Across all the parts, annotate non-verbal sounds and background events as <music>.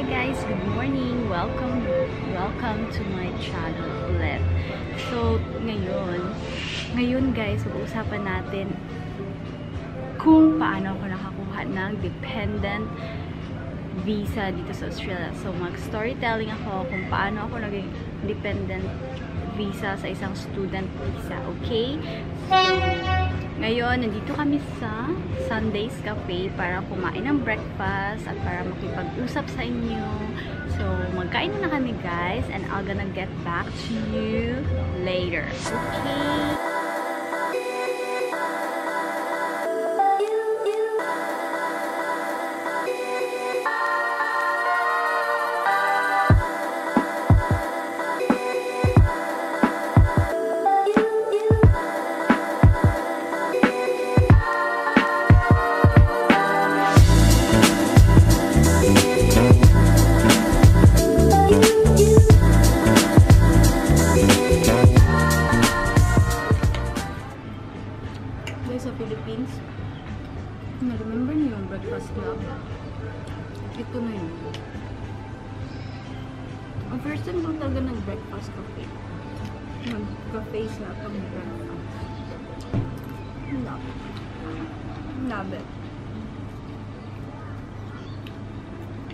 Hi guys, good morning. Welcome, welcome to my channel ulit. So, ngayon, ngayon guys, pag-uusapan natin kung paano ako nakakuha ng dependent visa dito sa Australia. So, mag-storytelling ako kung paano ako naging dependent visa sa isang student visa. Okay? Ngayon, nandito kami sa Sundays Cafe para kumain ng breakfast at para makipag-usap sa inyo. So, magkain na kami guys and I'm gonna get back to you later. Okay?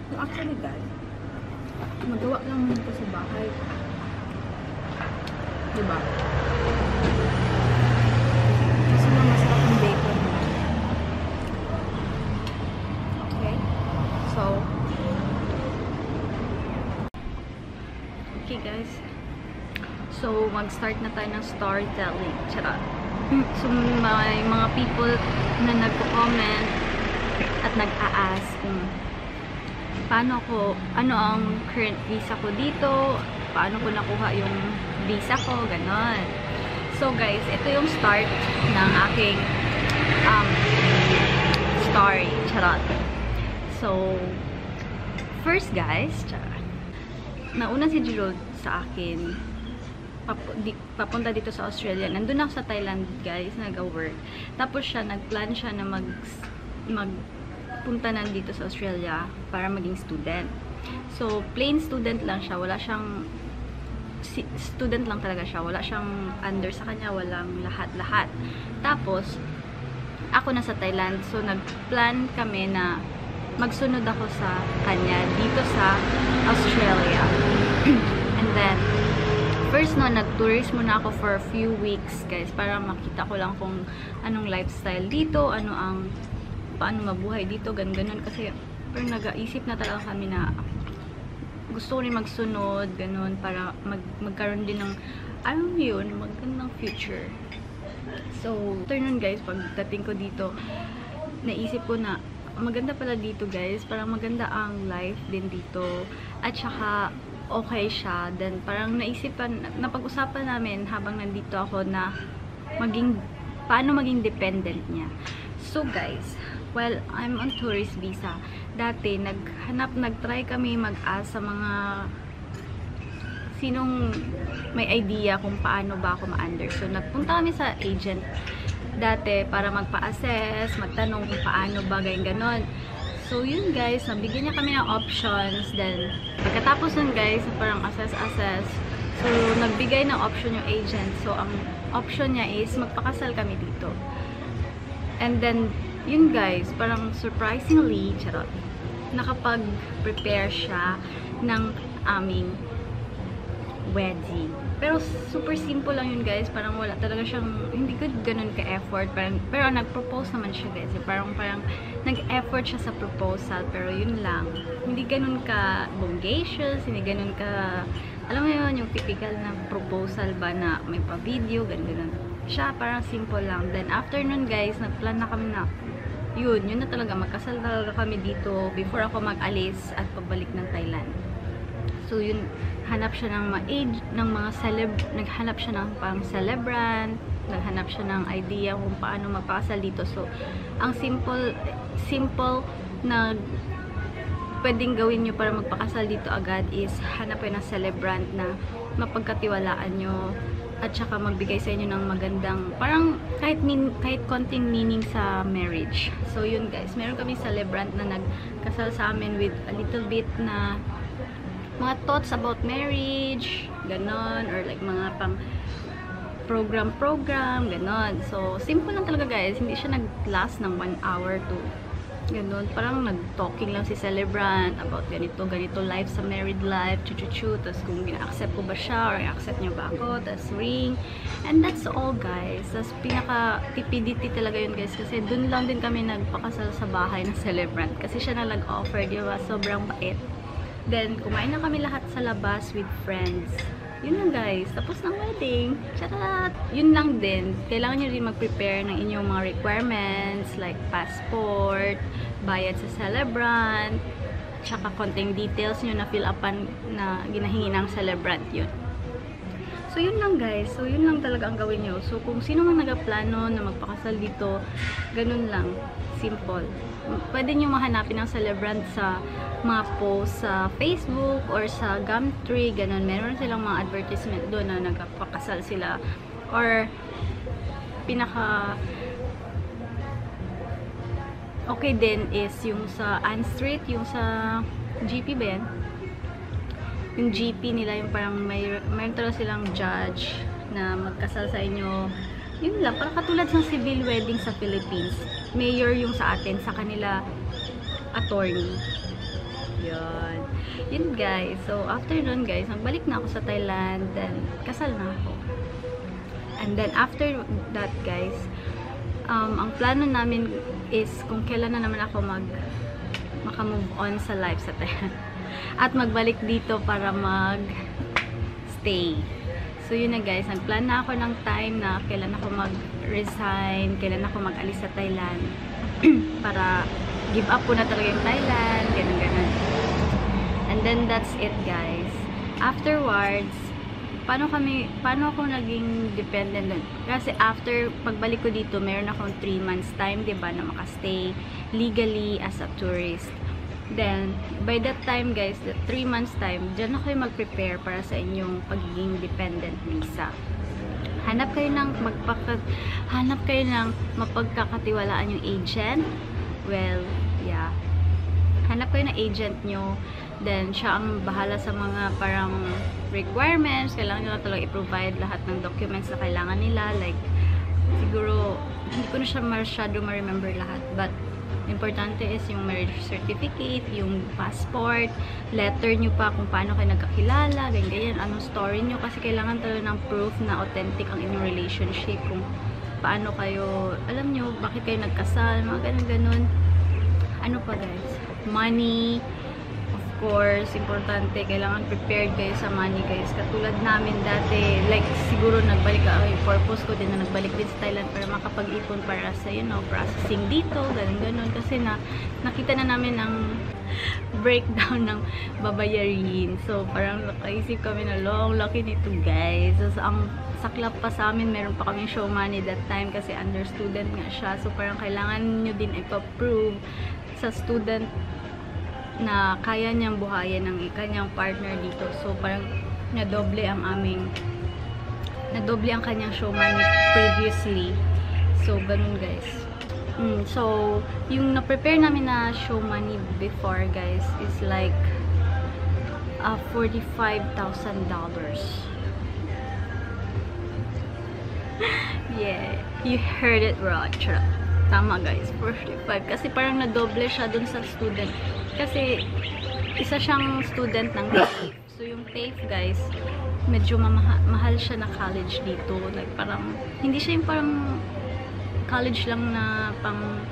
So actually guys, magawa lang mo ito sa bahay. Diba? Kasi lang masarap yung bacon. Okay? So, okay guys. So, mag-start na tayo ng storytelling. Charot. <laughs> So, may mga people na nagko-comment at nag-a-ask kung paano ko, ano ang current visa ko dito, paano ko nakuha yung visa ko, ganon. So guys, ito yung start ng aking um, story. Charot. So, first guys. Nauna si Jerome sa akin papunta dito sa Australia. Nandun ako sa Thailand, guys, nag-work. Tapos siya, nag-plan siya na mag, magpunta na dito sa Australia para maging student. So, plain student lang siya. Wala siyang si, student lang talaga siya. Wala siyang under sa kanya. Walang lahat-lahat. Tapos, ako na sa Thailand. So, nag-plan kami na magsunod ako sa kanya dito sa Australia. <clears throat> And then, first no, nag-tourist muna ako for a few weeks, guys, para makita ko lang kung anong lifestyle dito, ano ang, paano mabuhay dito, ganun-ganun. Kasi, pero nag-aisip na talaga kami na gusto ko rin magsunod, ganun, para mag magkaroon din ng, ano yun, magandang future. So, after nun guys, pagdating ko dito, naisip ko na, maganda pala dito guys, parang maganda ang life din dito. At saka, okay siya. Then, parang naisipan, napag-usapan namin habang nandito ako na maging, paano maging dependent niya. So, guys, while I'm on tourist visa, dati, naghanap, nagtry kami mag-ask sa mga sinong may idea kung paano ba ako ma-under. So, nagpunta kami sa agent dati para magpa-assess, magtanong kung paano ba, ganyan ganon. So, yun guys, nabigyan niya kami ng options. Then, pagkatapos nun guys, parang assess-assess. So, nagbigay ng option yung agent. So, ang option niya is magpakasal kami dito. And then, yun guys, parang surprisingly, charot, nakapag-prepare siya ng aming wedding. Pero super simple lang yun guys. Parang wala talaga siyang, hindi ko ganun ka-effort. Parang, pero nag-propose naman siya guys. Parang, parang nag-effort siya sa proposal. Pero yun lang. Hindi ganun ka bongacious. Hindi ganun ka, alam mo yun, yung typical na proposal ba na may pa-video, ganun, ganun. Siya parang simple lang. Then after nun guys, nag-plan na kami na yun, yun na talaga. Magkasal talaga kami dito before ako mag-alis at pabalik ng Thailand. So yun, hanap siya ng mga age, ng mga celeb, naghanap siya ng pang celebrant, naghanap siya ng idea kung paano magpakasal dito. So, ang simple, simple na pwedeng gawin nyo para magpakasal dito agad is hanap kayo ng celebrant na mapagkatiwalaan nyo at saka magbigay sa inyo ng magandang parang kahit min, kahit konting meaning sa marriage. So yun guys, meron kami celebrant na nagkasal sa amin with a little bit na mga thoughts about marriage, ganon, or like mga pang program-program, ganon. So, simple lang talaga guys. Hindi siya nag-last ng one hour to Ganun, parang nag-talking lang si celebrant about ganito, ganito life sa married life, chu-chu-chu, tapos kung gina-accept ko ba siya, or accept niya ba ako, tapos ring. And that's all guys. Tapos pinaka-tipidity talaga yun guys, kasi dun lang din kami nagpakasal sa bahay ng celebrant. Kasi siya na nag-offer, di ba? Sobrang bait. Then, kumain na kami lahat sa labas with friends. Yun lang guys. Tapos ng wedding. Charat! Yun lang din. Kailangan nyo rin mag-prepare ng inyong mga requirements like passport, bayad sa celebrant, tsaka konting details nyo na fill upan na ginahingi ng celebrant yun. So, yun lang guys. So, yun lang talaga ang gawin nyo. So, kung sino man nagaplano na magpakasal dito, ganun lang. Simple. Pwede nyo mahanapin ang celebrant sa mga post sa Facebook or sa Gumtree, ganun. Meron silang mga advertisement doon na nagpakasal sila. Or, pinaka okay din is yung sa Ann Street, yung sa GP yan? Yung GP nila, yung parang may, talaga silang judge na magkasal sa inyo. Yun lang, parang katulad ng civil wedding sa Philippines. Mayor yung sa atin, sa kanila attorney. Yun. Yun guys. So, after nun guys, nagbalik na ako sa Thailand. Then, kasal na ako. And then, after that guys, um, ang plano namin is kung kailan na naman ako mag makamove on sa life sa Thailand <laughs> at magbalik dito para mag stay. So yun na guys, nagplan na ako ng time na kailan ako mag-resign, kailan ako mag-alis sa Thailand <clears throat> para give up ko na talaga yung Thailand, ganun ganun. And then that's it guys. Afterwards, paano kami, paano ako naging dependent doon? Kasi after pagbalik ko dito, meron akong 3 months time, 'di ba, na makastay legally as a tourist. Then, by that time guys, the 3 months time, dyan na kayo mag-prepare para sa inyong pagiging dependent visa. Hanap kayo ng magpakat hanap kayo ng mapagkakatiwalaan yung agent. Well, yeah. Hanap kayo ng agent nyo. Then, siya ang bahala sa mga parang requirements. Kailangan nyo na talaga i-provide lahat ng documents na kailangan nila. Like, siguro, hindi ko na siya masyado ma-remember lahat. But, Importante is yung marriage certificate, yung passport, letter nyo pa kung paano kayo nagkakilala, ganyan, ganyan, anong story nyo. Kasi kailangan talaga ng proof na authentic ang inyong relationship. Kung paano kayo, alam nyo, bakit kayo nagkasal, mga ganun-ganun. Ano pa guys? Money, course, importante, kailangan prepared kayo sa money guys. Katulad namin dati, like siguro nagbalik ako, yung purpose ko din na nagbalik din sa Thailand para makapag-ipon para sa, you know, processing dito, ganun ganun. Kasi na, nakita na namin ang <laughs> breakdown ng babayarin. So, parang nakaisip kami na long, laki nito guys. So, ang saklap pa sa amin, meron pa kami show money that time kasi under student nga siya. So, parang kailangan nyo din ipa-prove sa student na kaya niyang buhayin ng kanyang partner dito. So, parang nadoble ang aming nadoble ang kanyang show money previously. So, ganun guys. Mm, so, yung na-prepare namin na show money before guys is like uh, $45,000. <laughs> yeah, you heard it right. Tama guys, 45. Kasi parang nadoble siya dun sa student. Kasi isa siyang student ng TAFE. So yung TAFE guys, medyo mamaha mahal siya na college dito. Like parang, hindi siya yung parang college lang na pang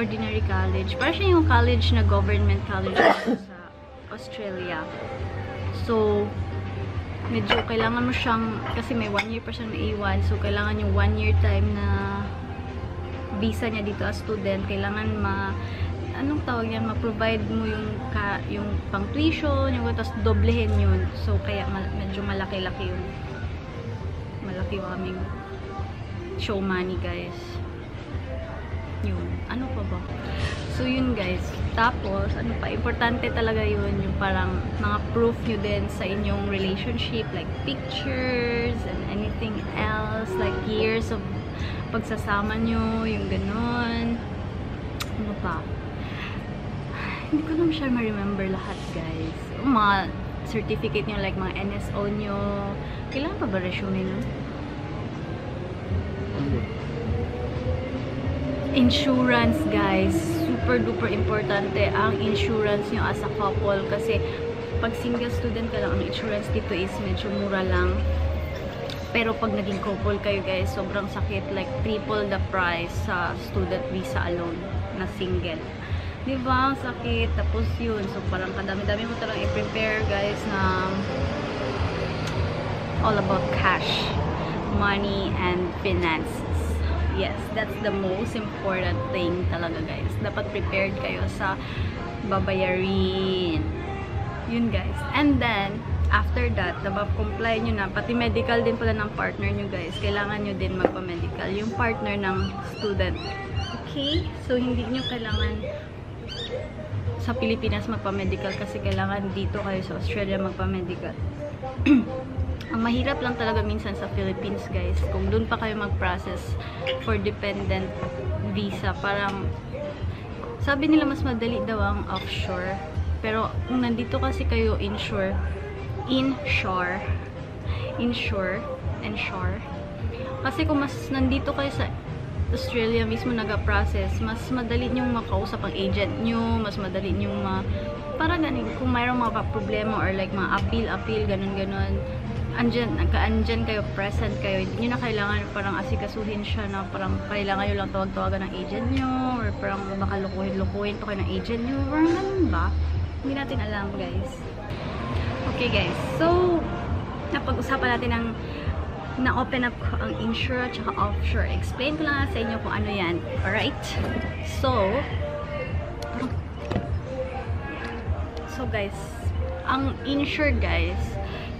ordinary college. Parang siya yung college na government college sa Australia. So, medyo kailangan mo siyang, kasi may one year pa siyang naiwan. So, kailangan yung one year time na visa niya dito as student, kailangan ma anong tawag yan, ma-provide mo yung ka, yung pang tuition, yung tapos doblehin yun. So, kaya ma medyo malaki-laki yung malaki yung aming show money, guys. Yun. Ano pa ba? So, yun, guys. Tapos, ano pa, importante talaga yun, yung parang mga proof nyo din sa inyong relationship, like pictures and anything else, like years of pagsasama nyo, yung ganun. Ano pa? Hindi ko naman siya ma-remember lahat, guys. Mga certificate nyo, like mga NSO nyo. Kailangan pa ba resume nun? Insurance, guys. Super duper importante ang insurance nyo as a couple. Kasi pag single student ka lang, ang insurance dito is medyo mura lang. Pero pag naging couple kayo, guys, sobrang sakit. Like, triple the price sa student visa alone na single. Di ba? Ang sakit. Tapos yun. So, parang kadami-dami mo talagang i-prepare, guys, na all about cash, money, and finances. Yes, that's the most important thing talaga, guys. Dapat prepared kayo sa babayarin. Yun, guys. And then, after that, comply nyo na, pati medical din pala ng partner nyo, guys. Kailangan nyo din magpa-medical. Yung partner ng student. Okay? So, hindi nyo kailangan sa Pilipinas magpa-medical kasi kailangan dito kayo sa Australia magpa-medical. <clears throat> Ang mahirap lang talaga minsan sa Philippines, guys, kung doon pa kayo mag-process for dependent visa, parang sabi nila mas madali daw ang offshore. Pero kung nandito kasi kayo inshore, inshore, inshore, inshore, kasi kung mas nandito kayo sa Australia mismo nag-process, mas madali nyong makausap ang agent nyo, mas madali nyong ma... Para ganin, kung mayroong mga problema or like mga appeal-appeal, ganun-ganun, andyan, andyan kayo, present kayo, hindi nyo na kailangan parang asikasuhin siya na parang kailangan nyo lang tawag-tawagan ng agent nyo or parang baka lukuhin-lukuhin to kayo ng agent nyo, parang ganun ba? Hindi natin alam, guys. Okay, guys. So, napag-usapan natin ng na-open up ko ang insure at offshore. Explain ko lang sa inyo kung ano yan. Alright? So, so guys, ang insure guys,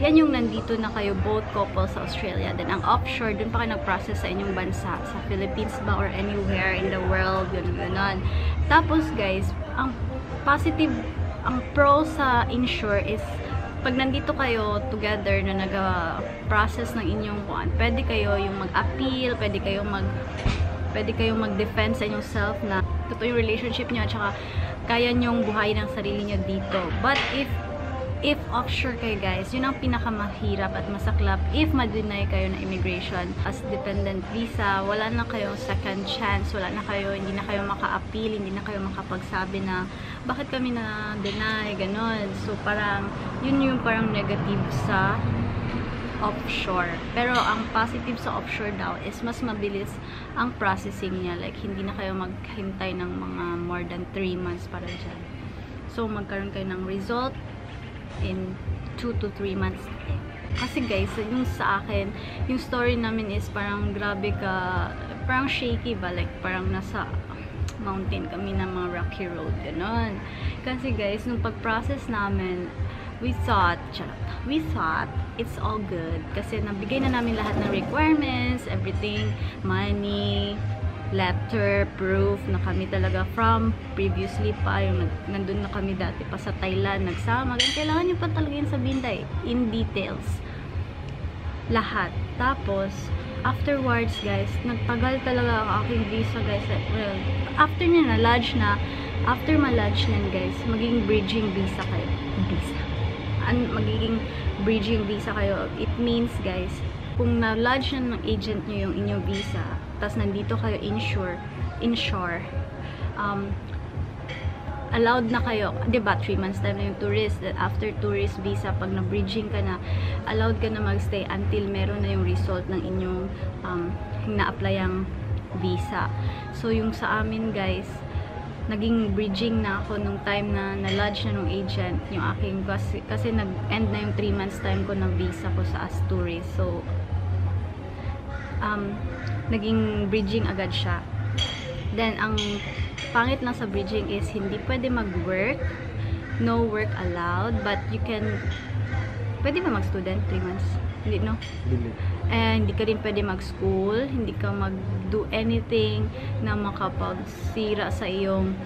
yan yung nandito na kayo both couple sa Australia. Then ang offshore, dun pa kayo nag-process sa inyong bansa. Sa Philippines ba or anywhere in the world, ganun ganon. Tapos guys, ang positive, ang pro sa insure is pag nandito kayo together na nag-process ng inyong kuan, pwede kayo yung mag-appeal, pwede kayo mag pwede kayong mag-defend sa inyong self na totoo yung relationship niyo at saka kaya nyong buhayin ang sarili niyo dito. But if if offshore kayo guys, yun ang pinakamahirap at masaklap if ma-deny kayo ng immigration as dependent visa, wala na kayong second chance, wala na kayo, hindi na kayo maka-appeal, hindi na kayo makapagsabi na bakit kami na deny, ganon. So parang, yun yung parang negative sa offshore. Pero ang positive sa offshore daw is mas mabilis ang processing niya. Like, hindi na kayo maghintay ng mga more than 3 months para dyan. So, magkaroon kayo ng result in 2 to 3 months. Kasi guys, yung sa akin, yung story namin is parang grabe ka, parang shaky ba? Like, parang nasa mountain kami na mga rocky road, ganon. Kasi guys, nung pag-process namin, we thought, charot, we thought it's all good. Kasi nabigay na namin lahat ng requirements, everything, money, letter, proof na kami talaga from previously pa, yung nandun na kami dati pa sa Thailand, nagsama. Ganun, kailangan nyo pa talaga yung sabihin tayo, in details. Lahat. Tapos, afterwards, guys, nagtagal talaga ang aking visa, guys. Well, after niya na, lodge na, after ma-lodge niyan, guys, magiging bridging visa kayo. Visa. Magiging bridging visa kayo. It means, guys, kung na-lodge na ng agent nyo yung inyong visa, tapos nandito kayo inshore, inshore, um, allowed na kayo, ba, 3 months time na yung tourist, that after tourist visa, pag na-bridging ka na, allowed ka na magstay until meron na yung result ng inyong um, na-applyang visa. So, yung sa amin, guys, naging bridging na ako nung time na na-lodge na nung agent yung aking, kasi, kasi nag-end na yung 3 months time ko ng visa ko sa as tourist. So, um, naging bridging agad siya. Then, ang pangit lang sa bridging is hindi pwede mag-work. No work allowed. But you can, pwede ba mag-student? 3 months? Hindi, no? Dili. And hindi ka rin pwede mag-school. Hindi ka mag-do anything na makapagsira sa iyong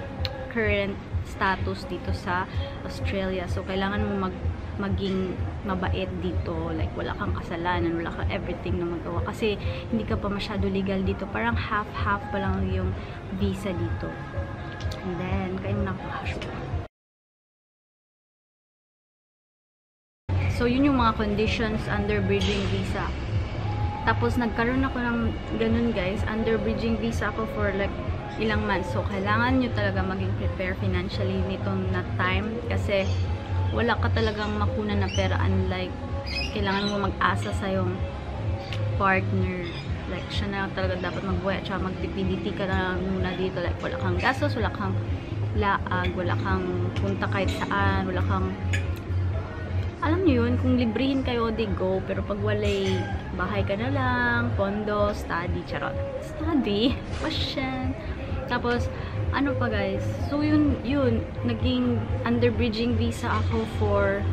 current status dito sa Australia. So, kailangan mo mag maging mabait dito. Like, wala kang kasalanan, wala kang everything na magawa. Kasi, hindi ka pa masyado legal dito. Parang half-half pa lang yung visa dito. And then, kayo na ako So, yun yung mga conditions under bridging visa. Tapos, nagkaroon ako ng ganun guys. Under bridging visa ako for like ilang months. So, kailangan nyo talaga maging prepare financially nitong na time. Kasi, wala ka talagang makuna na pera unlike kailangan mo mag-asa sa yung partner like siya na talaga dapat magbuhay at saka magtipidity ka na muna dito like wala kang gastos, wala kang laag, wala kang punta kahit saan, wala kang alam niyo yun, kung librihin kayo, di go. Pero pag walay, bahay ka na lang, pondo, study, charot. Study? Question. Tapos, ano pa guys, so yun, yun, naging underbridging visa ako for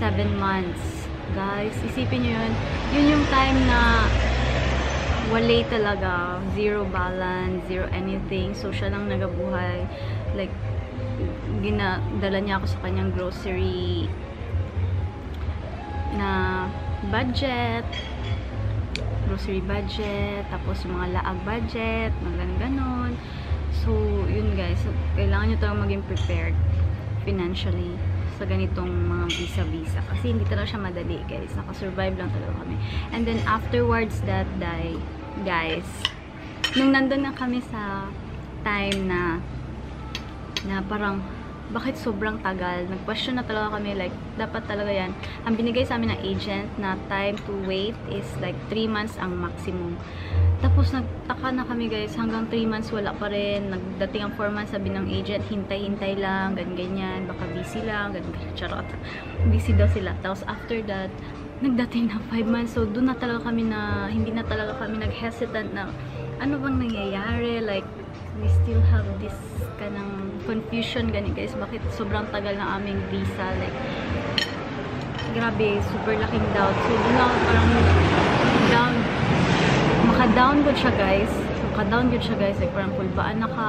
7 months. Guys, isipin nyo yun, yun yung time na wala talaga, zero balance, zero anything. So, siya lang nagabuhay. Like, ginadala niya ako sa kanyang grocery na budget grocery budget tapos yung mga laag budget mga ganon So, yun guys. Kailangan nyo talagang maging prepared financially sa ganitong mga visa-visa. Kasi hindi talaga siya madali guys. Nakasurvive lang talaga kami. And then afterwards that day, guys, nung nandun na kami sa time na na parang bakit sobrang tagal? Nag-question na talaga kami, like, dapat talaga yan. Ang binigay sa amin ng agent na time to wait is like 3 months ang maximum. Tapos nagtaka na kami guys, hanggang 3 months wala pa rin. Nagdating ang 4 months, sabi ng agent, hintay-hintay lang, ganyan-ganyan, baka busy lang, ganyan charot. busy daw sila. Tapos after that, nagdating na 5 months. So, doon na talaga kami na, hindi na talaga kami nag-hesitant na, ano bang nangyayari? Like, we still have this kanang confusion gani guys. Bakit sobrang tagal ng aming visa? Like grabe super laking doubt. So doon lang parang down maka-down good siya guys. Maka-down good siya guys. Like parang pulbaan na ka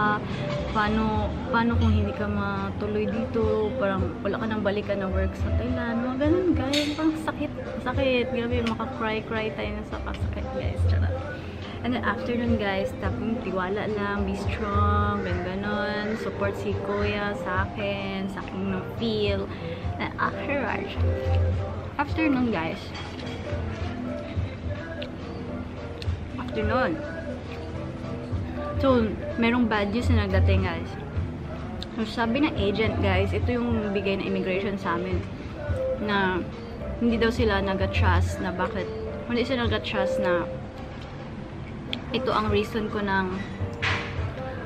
paano paano kung hindi ka matuloy dito? Parang wala ka nang balikan na work sa Thailand. Mga ganun guys. Parang sakit sakit. Grabe maka-cry cry tayo sa kasakit guys. Charot And then after nun guys, tapong tiwala lang, be strong, ganun ganon. Support si kuya sa akin, sa aking no feel. And afterwards, after nun guys, after nun, so, merong badges na nagdating guys. So, sabi ng agent guys, ito yung bigay na immigration sa amin na hindi daw sila nag-trust na bakit hindi sila nag-trust na ito ang reason ko ng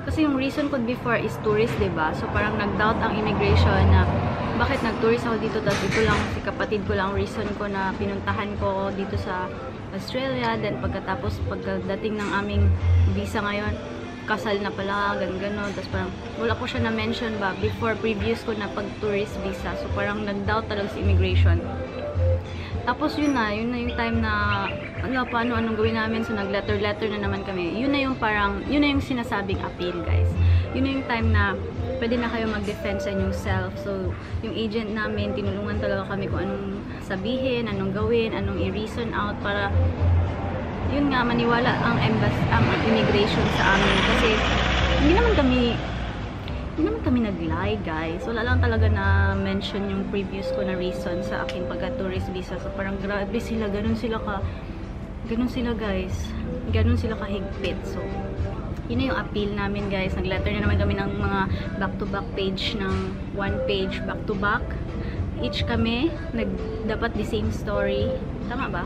kasi yung reason ko before is tourist, ba diba? So, parang nag-doubt ang immigration na bakit nag-tourist ako dito tapos ito lang, si kapatid ko lang reason ko na pinuntahan ko dito sa Australia. Then, pagkatapos, pagdating ng aming visa ngayon, kasal na pala, ganun ganon. Tapos parang, wala ko siya na-mention ba before previous ko na pag-tourist visa. So, parang nag-doubt talaga si immigration. Tapos yun na, yun na yung time na ano, paano, anong gawin namin. So, nag-letter-letter na naman kami. Yun na yung parang, yun na yung sinasabing appeal, guys. Yun na yung time na pwede na kayo mag-defend sa inyong self. So, yung agent namin, tinulungan talaga kami kung anong sabihin, anong gawin, anong i-reason out para yun nga, maniwala ang embassy, ang immigration sa amin. Kasi, hindi naman kami hindi naman kami nag-lie guys. Wala lang talaga na mention yung previous ko na reason sa aking pagka-tourist visa. So parang grabe sila, ganun sila ka, ganun sila guys. Ganun sila kahigpit. So, yun na yung appeal namin guys. Nag-letter na naman kami ng mga back-to-back -back page ng one page back-to-back. -back. Each kami, nag, dapat the same story. Tama ba?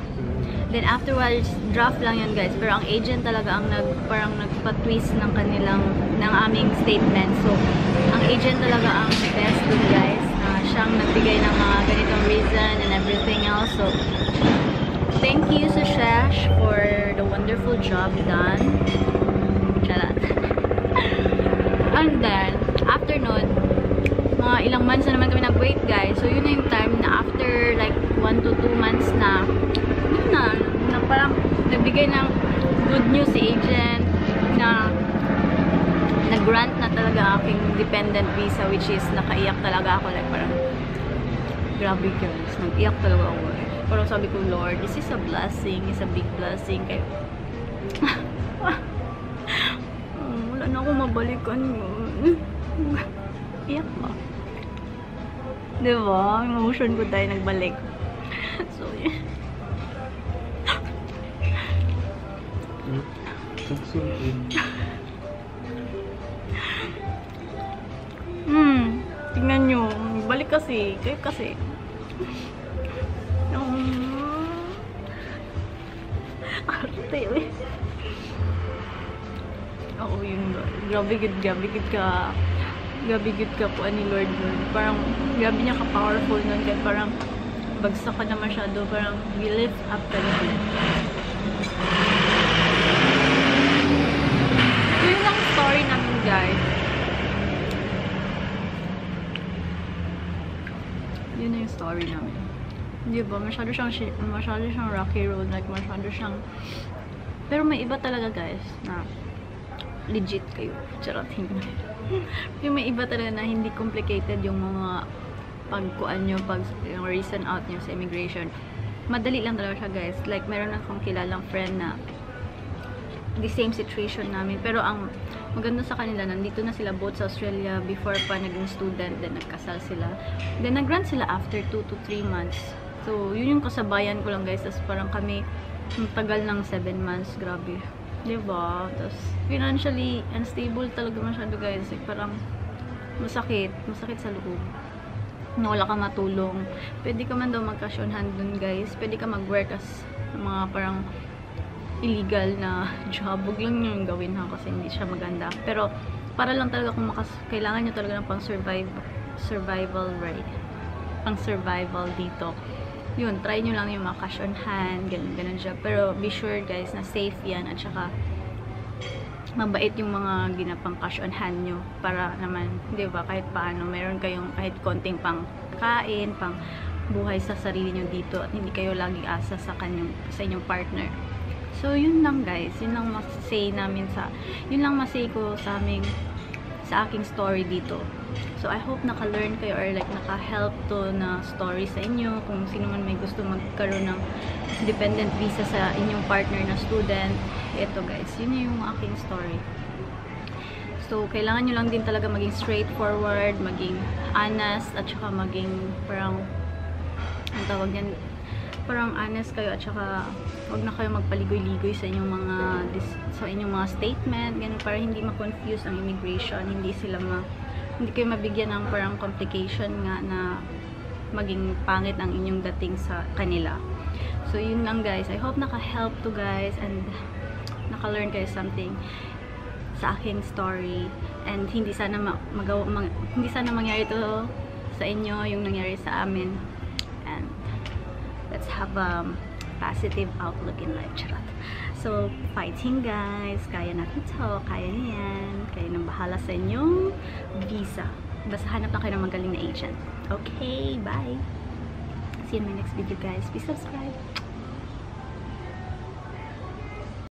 Then afterwards, draft lang yun guys. Pero ang agent talaga ang nag, parang nagpa-twist ng kanilang, ng aming statement. So, ang agent talaga ang best dun guys. Uh, siyang nagbigay ng mga ganitong reason and everything else. So, thank you sa Shash for the wonderful job done. Chalat. <laughs> and then, after ilang months na naman kami nag-wait guys. So, yun na yung time na after like 1 to 2 months na na, na parang nagbigay ng good news si agent na nag grant na talaga aking dependent visa which is nakaiyak talaga ako. Like parang grabe guys. Nag-iyak talaga ako. Eh. parang sabi ko Lord this is a blessing. It's a big blessing. Kaya oh, <laughs> wala na akong mabalikan yun. <laughs> Iyak ba diba emotion ko tayo nagbalik so yun. Hmm, tingnan nyo. Balik kasi. Kayo kasi. Um, arte eh. Oo, yun ba. Grabe gid, grabe gid ka. Grabe gid ka po ni Lord nun. Parang, grabe niya ka-powerful nun. Kaya parang, bagsak ka na masyado. Parang, we lift up na. So, yun ang story namin, guys. yun yung story namin. Di ba? Masyado siyang, masyado siyang rocky road. Like, masyado siyang... Pero may iba talaga, guys, na legit kayo. Charot, hindi. Yung may iba talaga na hindi complicated yung mga pagkuan nyo, pag yung reason out nyo sa immigration. Madali lang talaga siya, guys. Like, meron akong kilalang friend na the same situation namin. Pero ang maganda sa kanila, nandito na sila both sa Australia before pa naging student, then nagkasal sila. Then nag-grant sila after 2 to 3 months. So, yun yung kasabayan ko lang guys. Tapos parang kami, ang tagal ng 7 months. Grabe. Diba? Tapos, financially unstable talaga masyado guys. Like, parang masakit. Masakit sa loob na wala ka matulong. Pwede ka man daw magkasyonhan dun guys. Pwede ka mag-work as mga parang illegal na <laughs> job. Huwag lang nyo yung gawin ha kasi hindi siya maganda. Pero para lang talaga kung makas kailangan nyo talaga ng pang survive survival right. Pang survival dito. Yun, try nyo lang yung makasyonhan, ganun, ganun siya. Pero be sure guys na safe yan at saka mabait yung mga ginapang cash on hand nyo para naman, di ba, kahit paano, meron kayong kahit konting pang kain, pang buhay sa sarili nyo dito at hindi kayo laging asa sa kanyang sa inyong partner. So, yun lang guys. Yun lang masay namin sa, yun lang masay ko sa aming, sa aking story dito. So, I hope naka-learn kayo or like naka-help to na story sa inyo. Kung sino man may gusto magkaroon ng dependent visa sa inyong partner na student. Ito guys, yun yung aking story. So, kailangan nyo lang din talaga maging straightforward, maging honest, at saka maging parang, ang tawag yan, parang honest kayo at saka wag na kayo magpaligoy-ligoy sa inyong mga sa inyong mga statement ganun para hindi ma-confuse ang immigration hindi sila ma hindi kayo mabigyan ng parang complication nga na maging pangit ang inyong dating sa kanila so yun lang guys I hope naka-help to guys and naka-learn kayo something sa aking story and hindi sana ma- magawa mang- hindi sana mangyari to sa inyo yung nangyari sa amin and let's have a positive outlook in life. Charot. So, fighting guys. Kaya natin to. Kaya niyan. Kaya nang bahala sa inyong visa. Basta hanap lang kayo ng magaling na agent. Okay, bye! See you in my next video guys. Please subscribe.